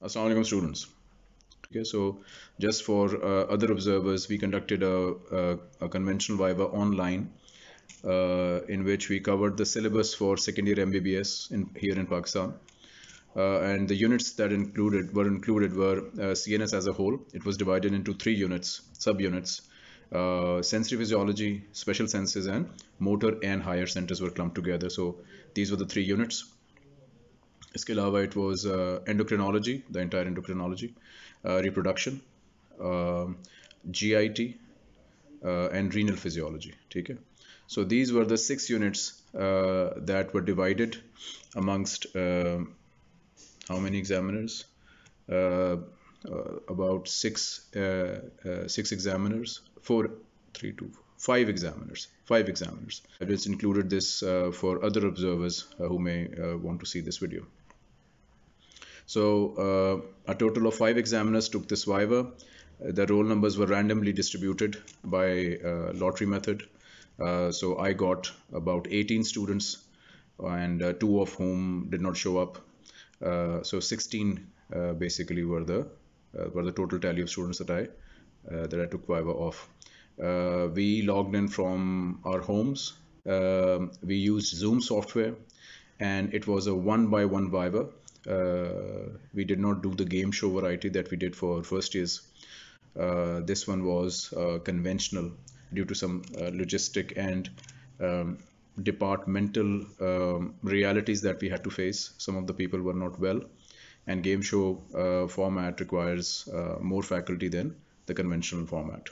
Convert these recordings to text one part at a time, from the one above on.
Assalamu alaikum students. Okay, so just for uh, other observers, we conducted a, a, a conventional Viva online uh, in which we covered the syllabus for second year MBBS in, here in Pakistan. Uh, and the units that included were included were uh, CNS as a whole. It was divided into three units, subunits. Uh, sensory physiology, special senses, and motor and higher centers were clumped together. So these were the three units. इसके अलावा it was uh, endocrinology, the entire endocrinology, uh, reproduction, um, GIT, uh, and renal physiology. ठीक है? So these were the six units uh, that were divided amongst uh, how many examiners? Uh, uh, about six uh, uh, six examiners, four, three, two, five examiners, five examiners. I just included this uh, for other observers uh, who may uh, want to see this video. So uh, a total of five examiners took this Viva. The roll numbers were randomly distributed by uh, lottery method. Uh, so I got about 18 students, and uh, two of whom did not show up. Uh, so 16 uh, basically were the were the total tally of students that I that I took Viva off. We logged in from our homes. Um, we used Zoom software, and it was a one by one Viva. Uh, we did not do the game show variety that we did for first years. Uh, this one was uh, conventional due to some logistic and um, departmental um, realities that we had to face. Some of the people were not well, and game show uh, format requires uh, more faculty than the conventional format.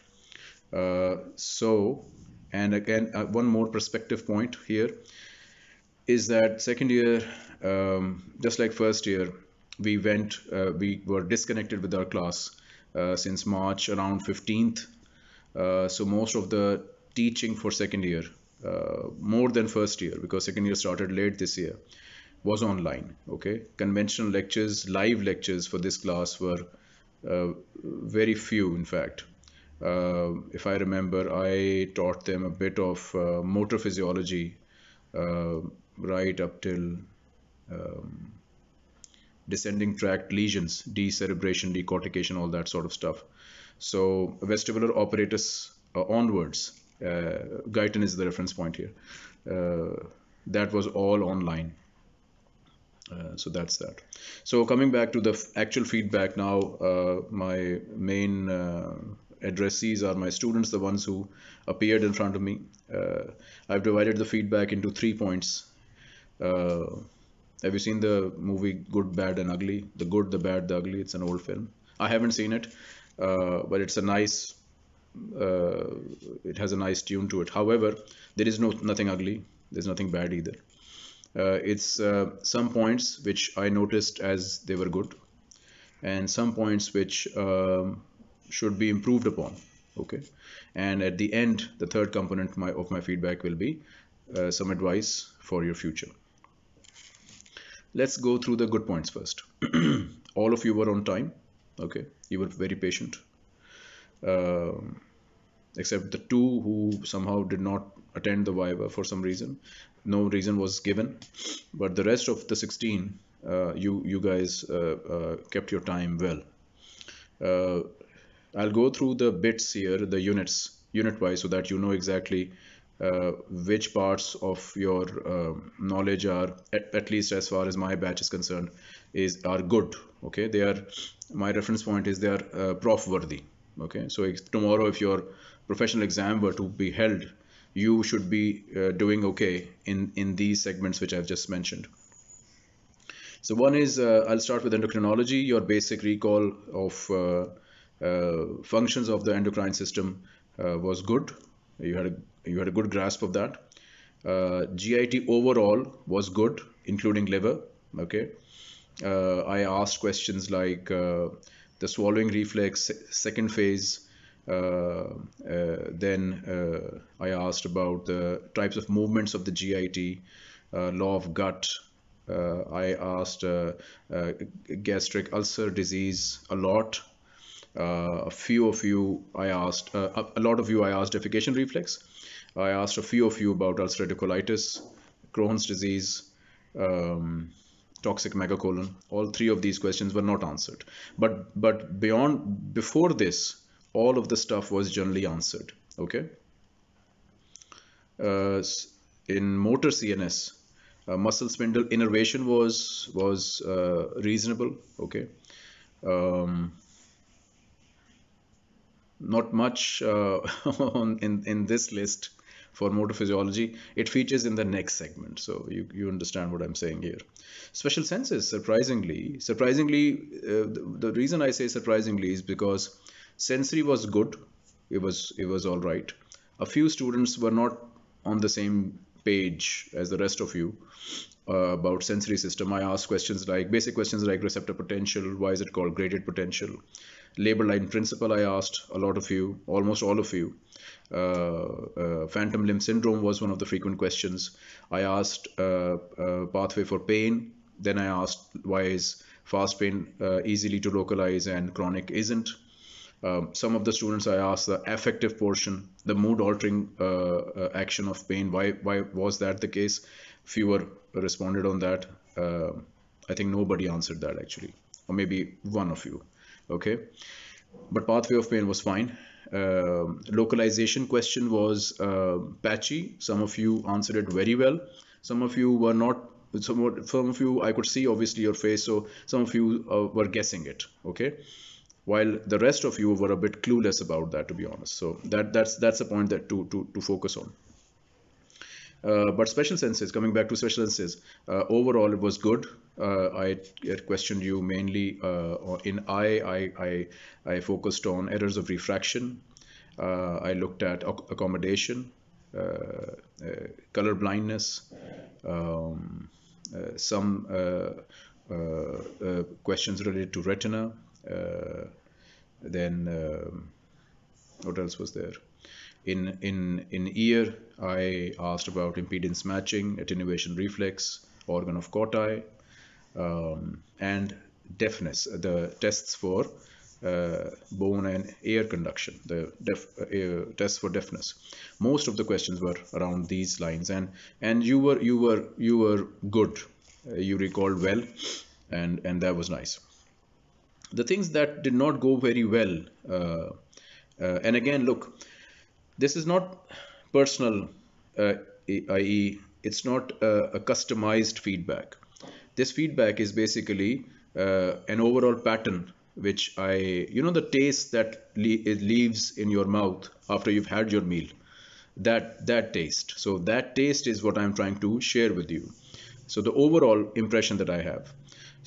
Uh, so, and again, one more perspective point here is that second year, um, just like first year, we went, uh, we were disconnected with our class uh, since March around 15th. Uh, so most of the teaching for second year, uh, more than first year, because second year started late this year, was online. Okay, conventional lectures, live lectures for this class were uh, very few, in fact. Uh, if I remember, I taught them a bit of motor physiology right up till um, descending tract lesions, decerebration, decortication, all that sort of stuff. So vestibular apparatus uh, onwards, uh, Guyton is the reference point here. Uh, that was all online. Uh, so that's that. So coming back to the actual feedback now, uh, my main uh, addressees are my students, the ones who appeared in front of me. Uh, I've divided the feedback into three points. Have you seen the movie Good, Bad, and Ugly? The Good, the Bad, the Ugly. It's an old film. I haven't seen it, uh, but it's a nice. Uh, it has a nice tune to it. However, there is no nothing ugly. There's nothing bad either. Uh, it's uh, some points which I noticed as they were good, and some points which um, should be improved upon. Okay, and at the end, the third component my, of my feedback will be uh, some advice for your future. Let's go through the good points first. All of you were on time. Okay, you were very patient. Um, except the two who somehow did not attend the Viva for some reason. No reason was given, but the rest of the 16, uh, you you guys uh, uh, kept your time well. Uh, I'll go through the bits here, the units, unit wise, so that you know exactly uh, which parts of your um knowledge are, at, at least as far as my batch is concerned, is are good. Okay, they are. My reference point is they are uh, prof worthy. Okay, so if, tomorrow if your professional exam were to be held, you should be uh, doing okay in in these segments which I've just mentioned. So one is uh, I'll start with endocrinology, your basic recall of uh, uh, functions of the endocrine system uh, was good. You had a you had a good grasp of that. Uh, GIT overall was good, including liver. Okay. Uh, I asked questions like uh, the swallowing reflex, second phase. Uh, uh, then uh, I asked about the types of movements of the GIT, uh, law of gut. Uh, I asked uh, uh, gastric ulcer disease a lot. Uh, a few of you I asked, uh, a lot of you I asked defecation reflex. I asked a few of you about ulcerative colitis, Crohn's disease, um, toxic megacolon. All three of these questions were not answered. But but beyond before this, all of the stuff was generally answered. Okay. Uh, in motor CNS, uh, muscle spindle innervation was was uh, reasonable. Okay. Um, not much uh, on, in in this list for motor physiology. It features in the next segment, so you you understand what I'm saying here. Special senses, surprisingly, surprisingly, uh, the, the reason I say surprisingly is because sensory was good. It was it was all right. A few students were not on the same page as the rest of you uh, about sensory system. I asked questions like basic questions like receptor potential, why is it called graded potential, labeled line principle. I asked a lot of you, almost all of you. Uh, uh, phantom limb syndrome was one of the frequent questions. I asked uh, uh, pathway for pain. Then I asked why is fast pain easily to localize and chronic isn't. Um, some of the students I asked the affective portion, the mood altering uh, uh, action of pain. Why why was that the case? Fewer responded on that. Uh, I think nobody answered that actually, or maybe one of you. Okay, but pathway of pain was fine. Um, localization question was uh, patchy. Some of you answered it very well. Some of you were not. Some, some of you I could see obviously your face, so some of you uh, were guessing it. Okay while the rest of you were a bit clueless about that to be honest. So that that's that's a point that to to, to focus on. Uh, but special senses coming back to special senses uh, overall it was good. Uh, I, I questioned you mainly uh, in eye I, I I focused on errors of refraction. Uh, I looked at accommodation uh, color blindness um, some questions related to retina then um, what else was there? In in in ear, I asked about impedance matching, attenuation reflex, organ of Corti, um, and deafness. The tests for uh, bone and ear conduction, the def, uh, tests for deafness. Most of the questions were around these lines, and and you were you were you were good. Uh, you recalled well, and and that was nice the things that did not go very well uh, uh, and again look this is not personal uh, i.e it's not a customized feedback. This feedback is basically uh, an overall pattern which i you know the taste that le- it leaves in your mouth after you've had your meal that that taste. So that taste is what i'm trying to share with you. So the overall impression that i have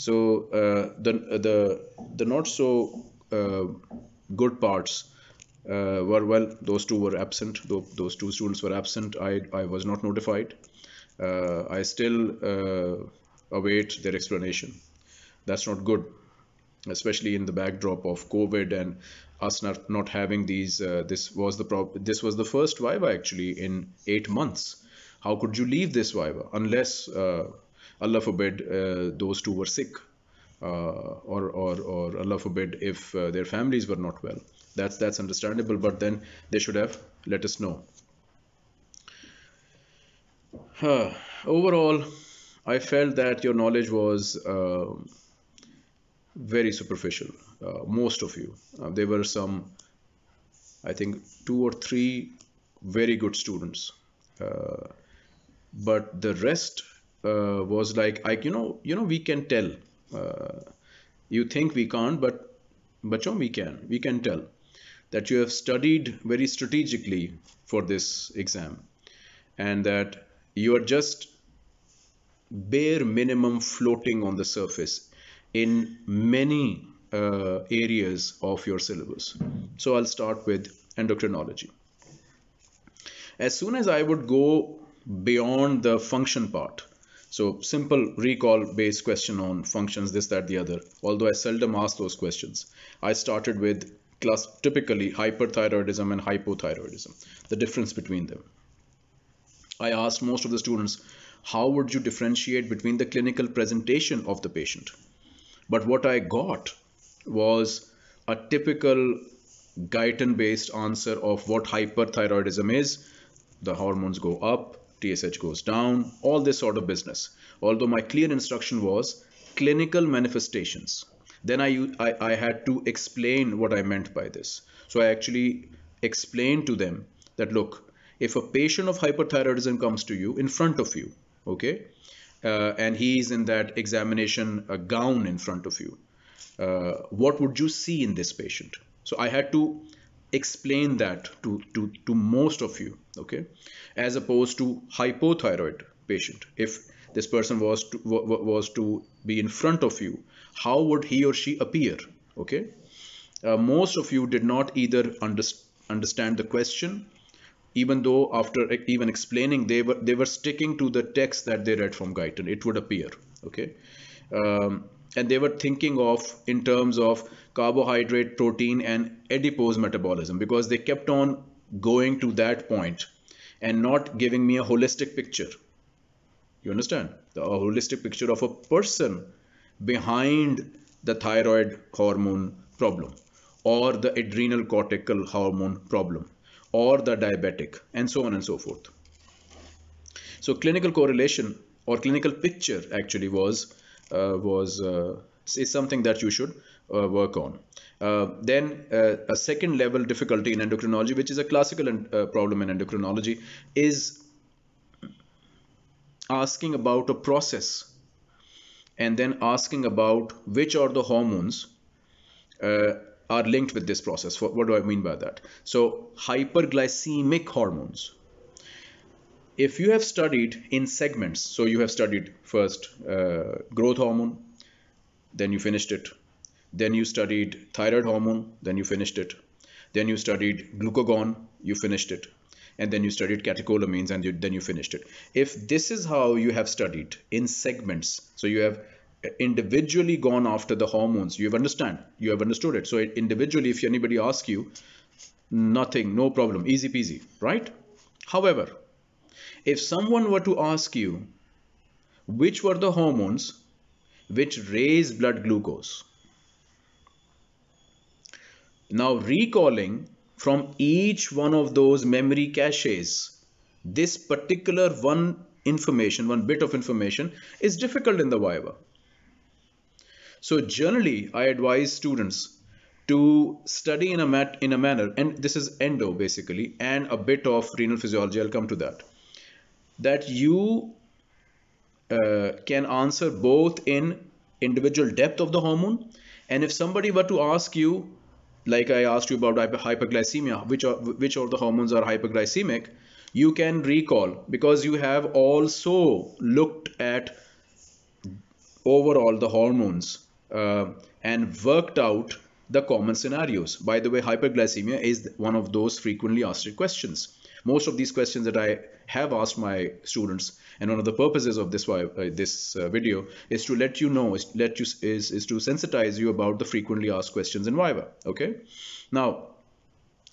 so uh, the the the not so uh, good parts uh, were well. Those two were absent. Though Those two students were absent. I I was not notified. Uh, I still uh, await their explanation. That's not good, especially in the backdrop of COVID and us not, not having these. Uh, this was the prob- This was the first Viva actually in eight months. How could you leave this Viva unless Allah forbid uh, those two were sick, uh, or, or, or Allah forbid if uh, their families were not well. That's that's understandable, but then they should have let us know. overall, I felt that your knowledge was uh, very superficial. Uh, most of you. Uh, there were some, I think, two or three very good students. but the rest uh, was like I you know you know we can tell uh, you think we can't but but we can we can tell that you have studied very strategically for this exam and that you are just bare minimum floating on the surface in many uh, areas of your syllabus. So I'll start with endocrinology. As soon as I would go beyond the function part, so simple recall based question on functions, this, that, the other. Although I seldom ask those questions. I started with class typically hyperthyroidism and hypothyroidism, the difference between them. I asked most of the students, how would you differentiate between the clinical presentation of the patient? But what I got was a typical Guyton based answer of what hyperthyroidism is. The hormones go up, TSH goes down, all this sort of business. Although my clear instruction was clinical manifestations. Then I, I, I had to explain what I meant by this. So I actually explained to them that look, if a patient of hyperthyroidism comes to you in front of you, okay, uh, and he's in that examination gown in front of you, uh, what would you see in this patient? So I had to explain that to, to, to most of you, okay, as opposed to hypothyroid patient. If this person was to, was to be in front of you, how would he or she appear? Okay, uh, most of you did not either underst understand the question, even though after even explaining, they were they were sticking to the text that they read from Guyton. It would appear. Okay. Um, and they were thinking of in terms of carbohydrate, protein, and adipose metabolism because they kept on going to that point and not giving me a holistic picture. You understand? The holistic picture of a person behind the thyroid hormone problem or the adrenal cortical hormone problem or the diabetic and so on and so forth. So clinical correlation or clinical picture actually was uh, was uh, is something that you should uh, work on. Uh, then uh, a second level difficulty in endocrinology, which is a classical uh, problem in endocrinology, is asking about a process and then asking about which are the hormones uh, are linked with this process. What, what, do I mean by that? So hyperglycemic hormones. If you have studied in segments, so you have studied first uh, growth hormone, then you finished it. Then you studied thyroid hormone, then you finished it. Then you studied glucagon, you finished it and then you studied catecholamines and you, then you finished it. If this is how you have studied in segments, so you have individually gone after the hormones, you have understand, you have understood it. So individually, if anybody asks you, nothing, no problem, easy peasy, right? However, if someone were to ask you, which were the hormones which raise blood glucose? Now recalling from each one of those memory caches. This particular one information, one bit of information is difficult in the Viva. So generally, I advise students to study in a, mat in a manner, and this is endo basically, and a bit of renal physiology, I'll come to that, that you uh, can answer both in individual depth of the hormone, and if somebody were to ask you like I asked you about hyperglycemia, which are, which of the hormones are hyperglycemic, you can recall because you have also looked at overall the hormones uh, and worked out the common scenarios. By the way, hyperglycemia is one of those frequently asked questions. Most of these questions that I have asked my students and one of the purposes of this uh, this uh, video is to let you know is let you is is to sensitize you about the frequently asked questions in Viva okay? Now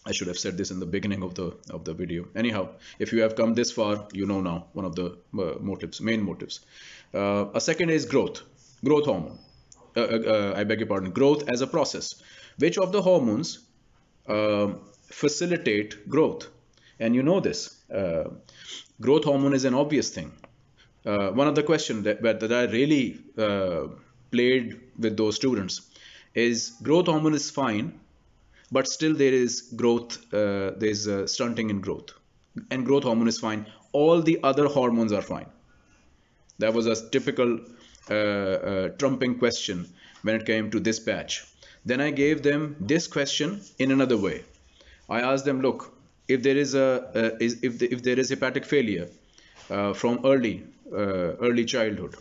I should have said this in the beginning of the of the video. Anyhow if you have come this far you know now one of the uh, motives main motives. Uh, a second is growth growth hormone. Uh, uh, I beg your pardon growth as a process. Which of the hormones um, facilitate growth and you know this growth hormone is an obvious thing. Uh, one of the questions that, that I really uh, played with those students is growth hormone is fine, but still there is growth, uh, there's stunting in growth. And growth hormone is fine. All the other hormones are fine. That was a typical uh, uh, trumping question when it came to this batch. Then I gave them this question in another way. I asked them, look, if there is a uh, if if there is hepatic failure uh, from early uh, early childhood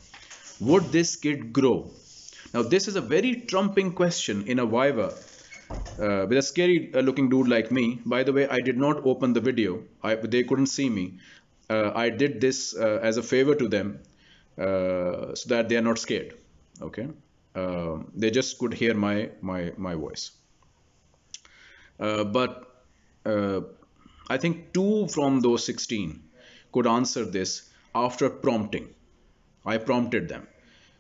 would this kid grow? Now this is a very trumping question in a viva uh, with a scary uh, looking dude like me. By the way i did not open the video. I, they couldn't see me. Uh, i did this as a favor to them so that they are not scared. Okay? Um, they just could hear my my my voice. But I think two from those 16 could answer this after prompting. I prompted them.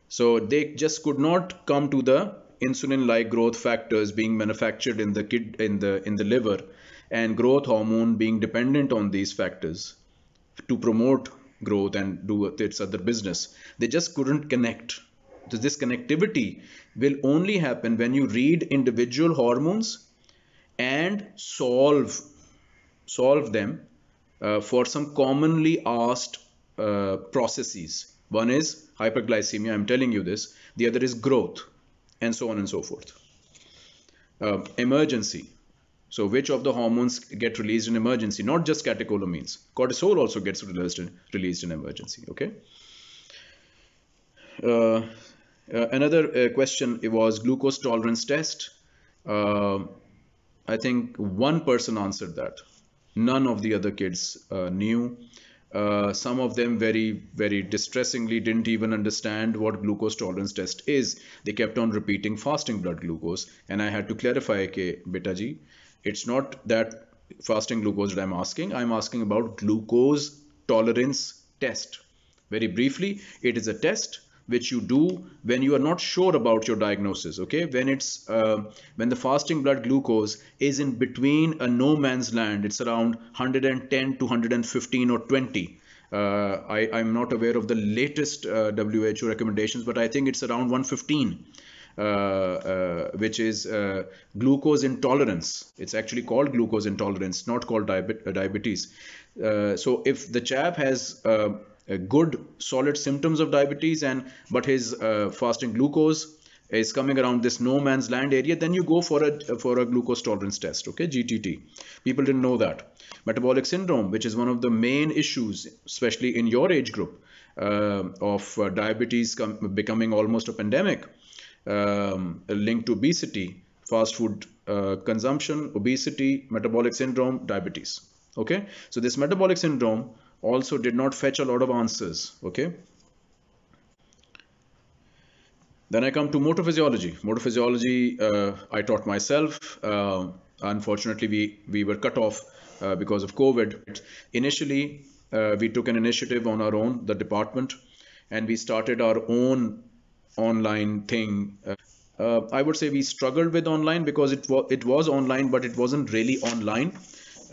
So they just could not come to the insulin-like growth factors being manufactured in the kid in the in the liver and growth hormone being dependent on these factors to promote growth and do its other business. They just couldn't connect. So this connectivity will only happen when you read individual hormones and solve solve them uh, for some commonly asked uh, processes. One is hyperglycemia, I'm telling you this. The other is growth, and so on and so forth. Uh, emergency. So which of the hormones get released in emergency? Not just catecholamines. Cortisol also gets released in, released in emergency. Okay. Uh, uh, another uh, question it was glucose tolerance test. I think one person answered that. None of the other kids uh, knew. Uh, some of them very, very distressingly didn't even understand what glucose tolerance test is. They kept on repeating fasting blood glucose. And I had to clarify, okay, beta ji, it's not that fasting glucose that I'm asking. I'm asking about glucose tolerance test. Very briefly, it is a test which you do when you are not sure about your diagnosis okay when it's uh, when the fasting blood glucose is in between a no man's land it's around 110 to 115 or 20 uh, I, I'm not aware of the latest uh, WHO recommendations, but I think it's around 115, uh, uh, which is uh, glucose intolerance. It's actually called glucose intolerance, not called diabe diabetes. so if the chap has uh, good solid symptoms of diabetes and but his uh, fasting glucose is coming around this no man's land area then you go for a for a glucose tolerance test okay gtt people didn't know that. Metabolic syndrome which is one of the main issues especially in your age group uh, of uh, diabetes becoming almost a pandemic um, linked to obesity fast food uh, consumption obesity metabolic syndrome diabetes okay? So this metabolic syndrome also did not fetch a lot of answers okay? Then I come to motor physiology. Motor physiology uh, I taught myself. Uh, unfortunately we we were cut off uh, because of COVID. Initially uh, we took an initiative on our own the department and we started our own online thing. Uh, I would say we struggled with online because it was it was online but it wasn't really online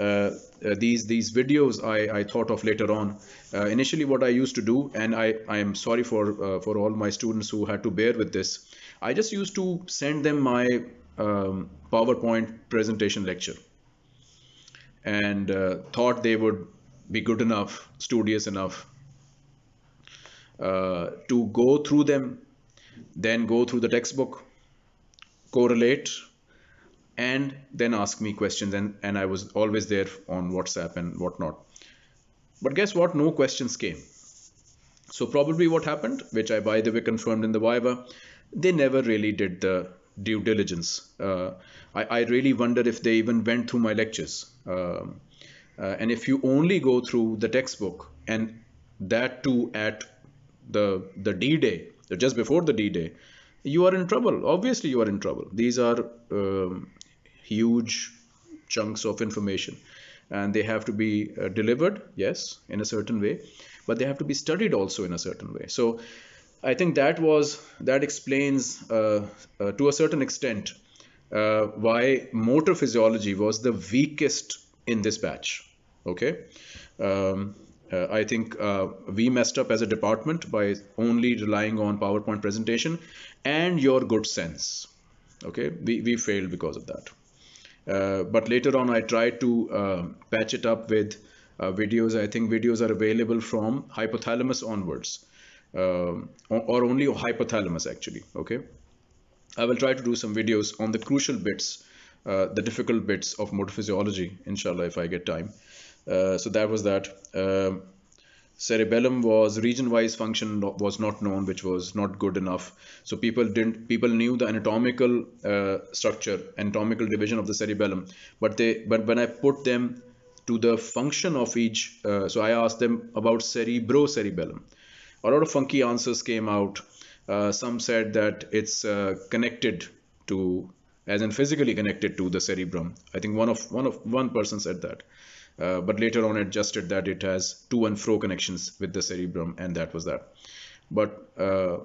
uh, uh, these these videos I, I thought of later on. Uh, initially, what I used to do, and I, I am sorry for for all my students who had to bear with this, I just used to send them my um, PowerPoint presentation lecture and uh, thought they would be good enough, studious enough uh, to go through them, then go through the textbook, correlate, and then ask me questions and, and I was always there on WhatsApp and whatnot. But guess what? No questions came. So probably what happened, which I by the way confirmed in the Viva, they never really did the due diligence. Uh, I, I, really wonder if they even went through my lectures. Um, uh, and if you only go through the textbook and that too at the the D-Day, just before the D-Day, you are in trouble. Obviously, you are in trouble. These are um, huge chunks of information and they have to be uh, delivered yes in a certain way but they have to be studied also in a certain way so i think that was that explains uh, uh, to a certain extent uh, why motor physiology was the weakest in this batch okay um, uh, I think uh, we messed up as a department by only relying on PowerPoint presentation and your good sense. Okay, we, we failed because of that. Uh, but later on, I tried to uh, patch it up with uh, videos. I think videos are available from hypothalamus onwards, um, or, only hypothalamus actually. Okay, I will try to do some videos on the crucial bits, the difficult bits of motor physiology, inshallah, if I get time. So that was that. Um, cerebellum was region-wise function was not known, which was not good enough. So people didn't people knew the anatomical uh, structure, anatomical division of the cerebellum, but they but when I put them to the function of each, uh, so I asked them about cerebrocerebellum. A lot of funky answers came out. Uh, some said that it's uh, connected to, as in physically connected to the cerebrum. I think one of one of one person said that. Uh, but later on it adjusted that it has to and fro connections with the cerebrum and that was that but uh,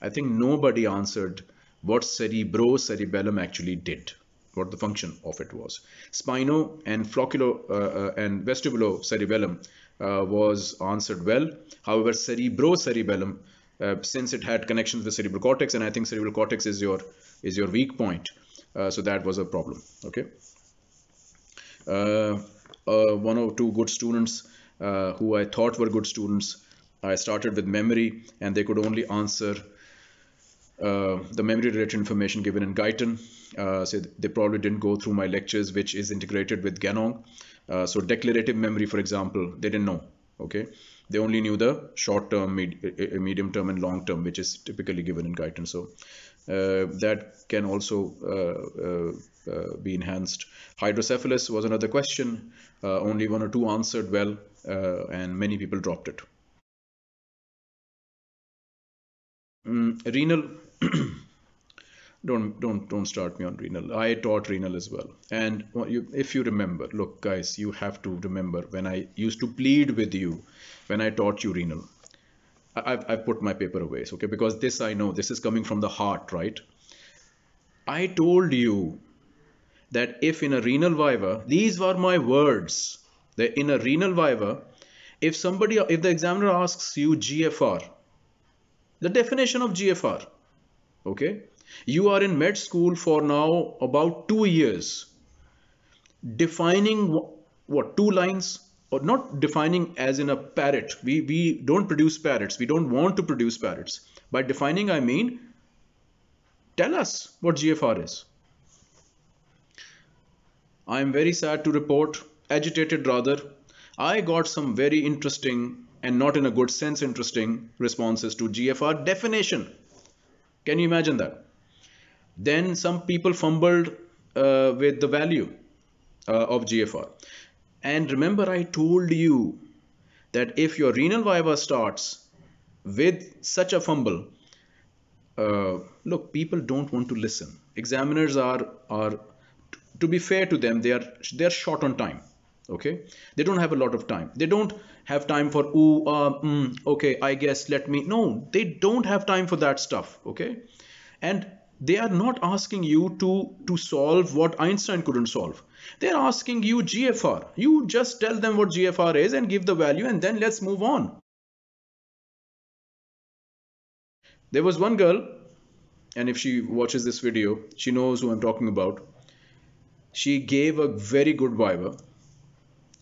I think nobody answered what cerebrocerebellum actually did what the function of it was spino and flocculo uh, uh and vestibulocerebellum uh, was answered well however cerebrocerebellum uh, since it had connections with cerebral cortex, and I think cerebral cortex is your is your weak point. Uh, so that was a problem. Okay. Uh, uh, one or two good students uh, who I thought were good students. I started with memory, and they could only answer uh, the memory related information given in Guyton. Uh, so they probably didn't go through my lectures, which is integrated with Ganong. Uh, so declarative memory, for example, they didn't know. Okay, they only knew the short term, med medium term, and long term, which is typically given in Guyton. So that can also uh, uh, be enhanced. Hydrocephalus was another question. only one or two answered well, and many people dropped it. Mm, renal don't don't don't start me on renal i taught renal as well and you, if you remember look guys you have to remember when i used to plead with you when i taught you renal I've, I've put my paper away okay because this i know this is coming from the heart right i told you that if in a renal viva these were my words that in a renal viva if somebody if the examiner asks you gfr the definition of GFR. Okay, you are in med school for now about two years, defining what two lines or not defining as in a parrot. We we don't produce parrots. We don't want to produce parrots. By defining, I mean tell us what GFR is. I am very sad to report, agitated rather. I got some very interesting and not in a good sense interesting responses to GFR definition. Can you imagine that? Then some people fumbled uh, with the value uh, of GFR. And remember I told you that if your renal viva starts with such a fumble, uh, look, people don't want to listen. Examiners are, are, to be fair to them, they are, they are short on time okay? They don't have a lot of time. They don't have time for ooh uh, mm, okay i guess let me no they don't have time for that stuff okay? And they are not asking you to to solve what einstein couldn't solve they're asking you gfr you just tell them what gfr is and give the value and then let's move on there was one girl and if she watches this video she knows who i'm talking about she gave a very good viva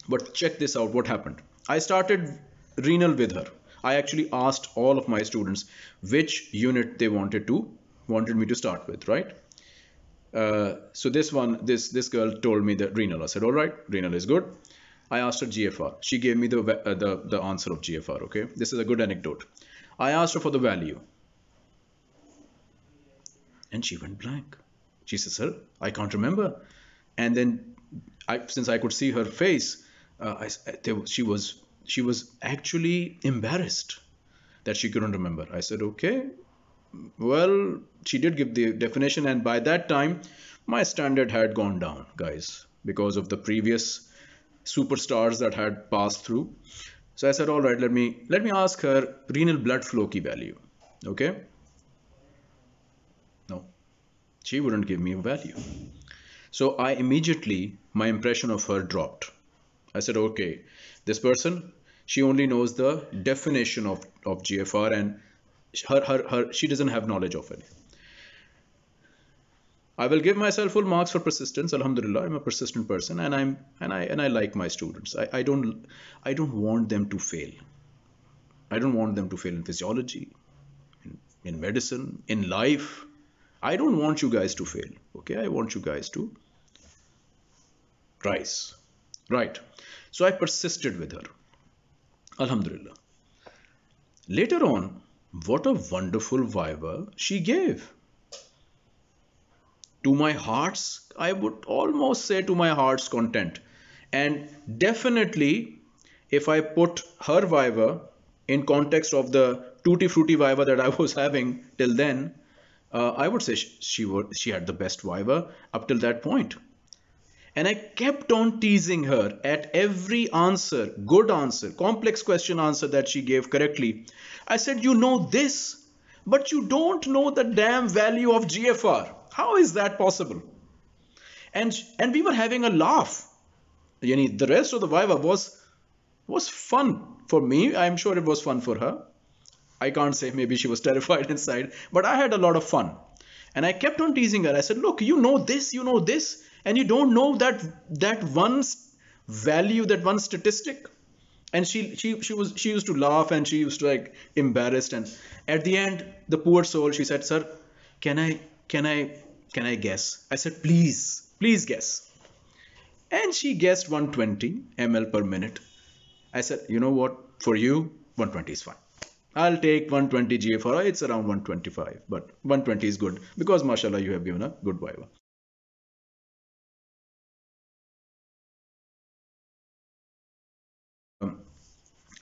but check this out what happened. I started renal with her. I actually asked all of my students which unit they wanted to wanted me to start with, right? Uh, so this one, this this girl told me that renal. I said, all right, renal is good. I asked her GFR. She gave me the uh, the the answer of GFR. Okay, this is a good anecdote. I asked her for the value, and she went blank. She said, "Sir, I can't remember." And then, I, since I could see her face, uh, I, there, she was she was actually embarrassed that she couldn't remember. I said, okay, well, she did give the definition, and by that time, my standard had gone down, guys, because of the previous superstars that had passed through. So I said, all right, let me let me ask her renal blood flow key value. Okay. No, she wouldn't give me a value. So I immediately my impression of her dropped. I said, okay, this person, she only knows the definition of, of GFR and her, her, her, she doesn't have knowledge of it. I will give myself full marks for persistence. Alhamdulillah, I'm a persistent person and I'm and I and I like my students. I, I don't I don't want them to fail. I don't want them to fail in physiology, in, in medicine, in life. I don't want you guys to fail. Okay, I want you guys to rise. Right. So I persisted with her. Alhamdulillah. Later on, what a wonderful viva she gave. To my heart's, I would almost say to my heart's content. And definitely, if I put her viva in context of the tutti frutti viva that I was having till then, uh, I would say she, she, she had the best viva up till that point. And I kept on teasing her at every answer, good answer, complex question answer that she gave correctly. I said, You know this, but you don't know the damn value of GFR. How is that possible? And, and we were having a laugh. Yani, the rest of the Viva was, was fun for me. I'm sure it was fun for her. I can't say maybe she was terrified inside, but I had a lot of fun. And I kept on teasing her. I said, look, you know this, you know this, and you don't know that that one value, that one statistic. And she she she was she used to laugh and she used to like embarrassed. And at the end, the poor soul, she said, Sir, can I can I can I guess? I said, please, please guess. And she guessed 120 ml per minute. I said, you know what? For you, 120 is fine. I'll take 120 GFR. It's around 125, but 120 is good because mashallah, you have given a good viva.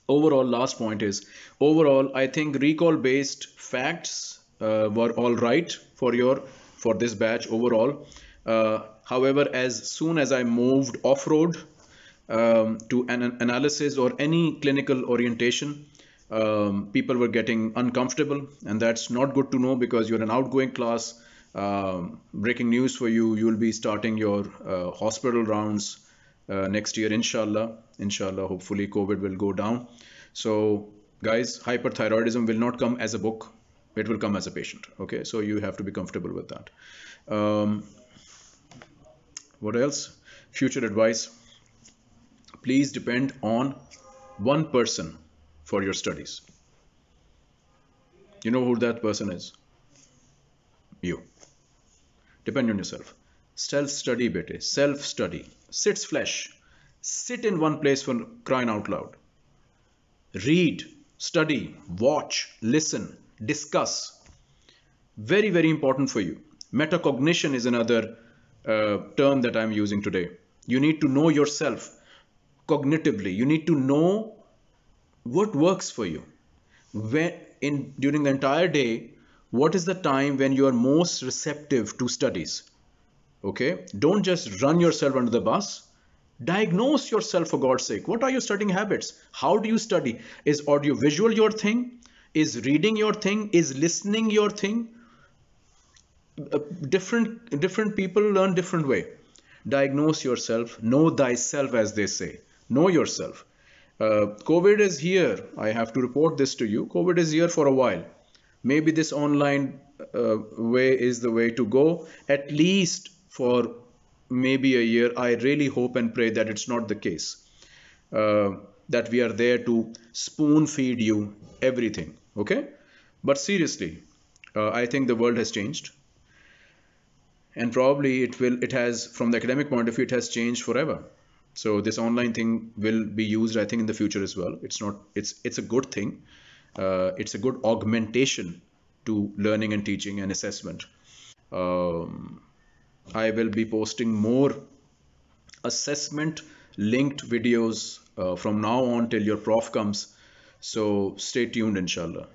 Overall, last point is overall, I think recall based facts uh, were all right for your for this batch overall. Uh, however, as soon as I moved off road um, to an analysis or any clinical orientation, um, people were getting uncomfortable and that's not good to know because you're an outgoing class um, breaking news for you you'll be starting your uh, hospital rounds uh, next year inshallah inshallah hopefully covid will go down so guys hyperthyroidism will not come as a book it will come as a patient okay so you have to be comfortable with that um, what else future advice please depend on one person for your studies. You know who that person is? You. Depend on yourself. Self-study, bete. Self-study. Sits flesh. Sit in one place for crying out loud. Read, study, watch, listen, discuss. Very, very important for you. Metacognition is another uh, term that I'm using today. You need to know yourself cognitively. You need to know what works for you when in during the entire day what is the time when you are most receptive to studies okay? Don't just run yourself under the bus. Diagnose yourself for god's sake. What are your studying habits? How do you study? Is audio visual your thing? Is reading your thing? Is listening your thing? Uh, different different people learn different way. Diagnose yourself. Know thyself as they say. Know yourself. Uh, COVID is here. I have to report this to you. COVID is here for a while. Maybe this online uh, way is the way to go, at least for maybe a year. I really hope and pray that it's not the case. Uh, that we are there to spoon feed you everything. Okay? But seriously, uh, I think the world has changed. And probably it will, it has, from the academic point of view, it has changed forever so this online thing will be used i think in the future as well it's not it's it's a good thing uh, it's a good augmentation to learning and teaching and assessment um, i will be posting more assessment linked videos uh, from now on till your prof comes. So stay tuned inshallah